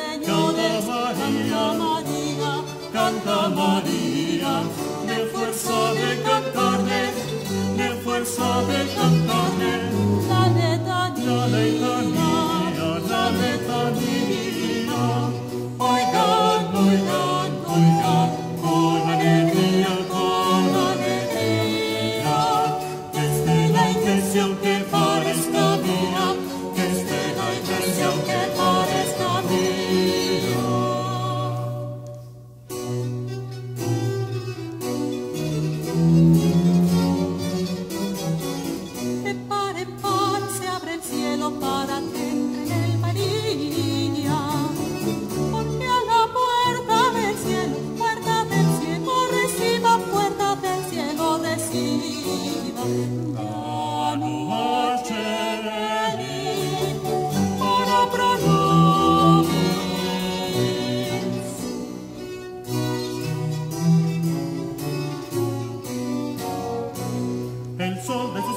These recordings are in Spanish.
señores, canta María, canta María, de fuerza de cantarle, de fuerza de cantarle, la letanía.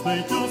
随着。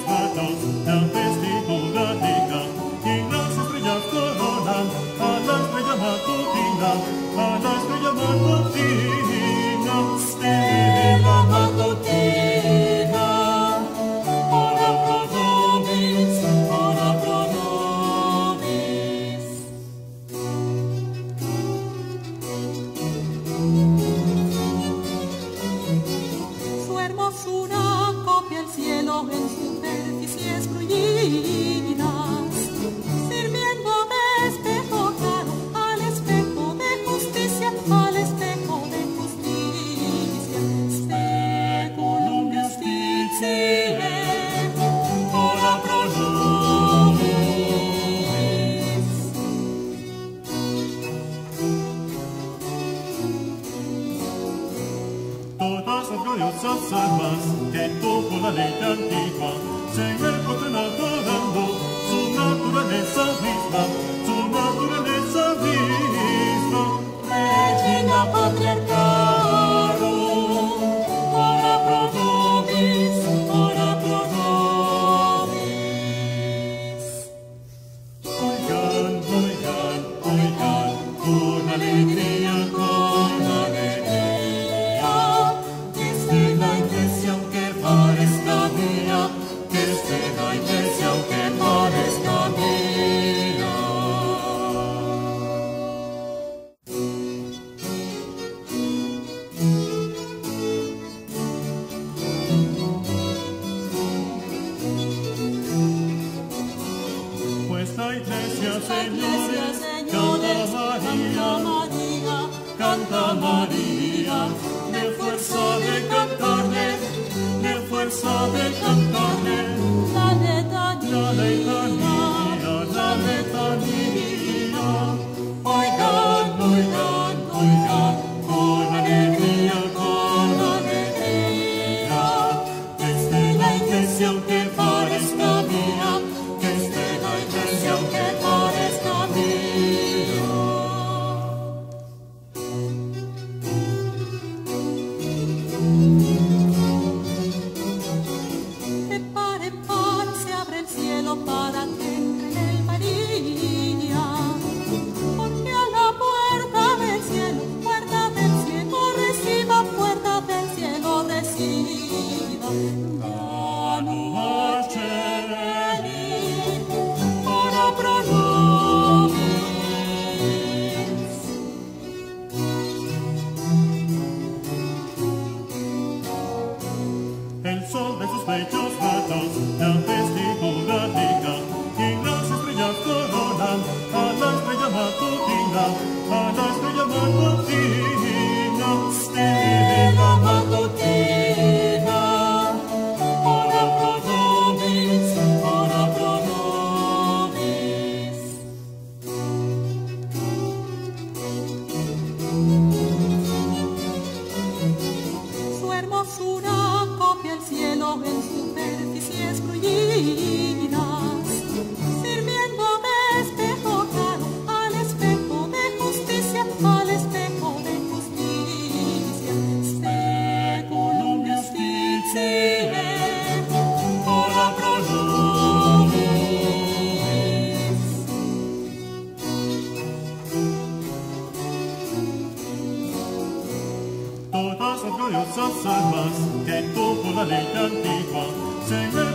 Nuestras almas que tuvo la ley antigua se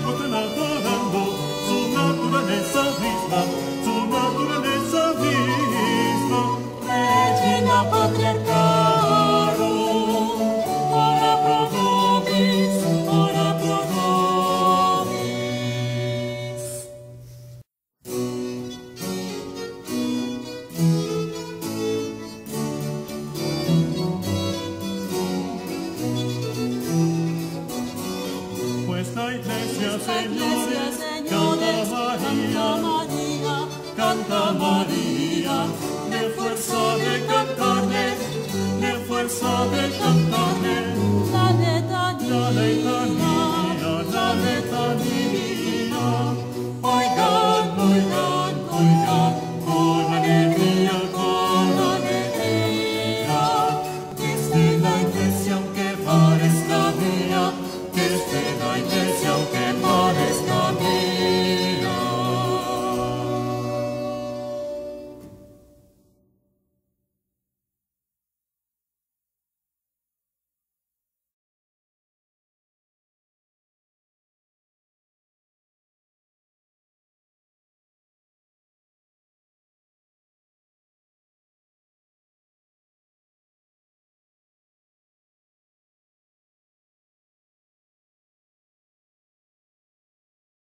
iglesia, señores, señores canta María, canta María, de fuerza de cantarle, de fuerza de cantarle, la letanía.